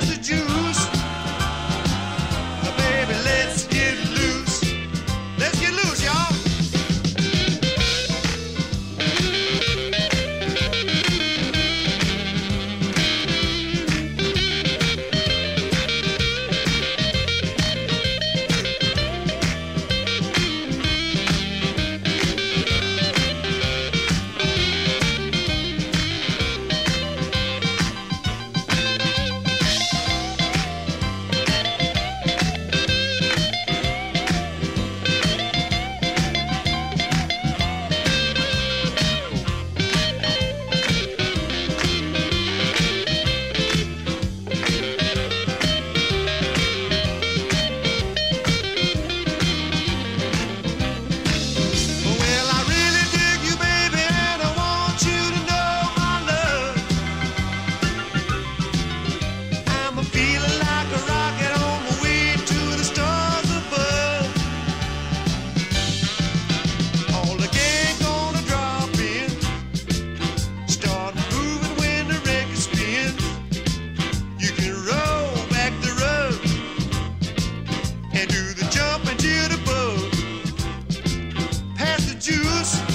messages. juice.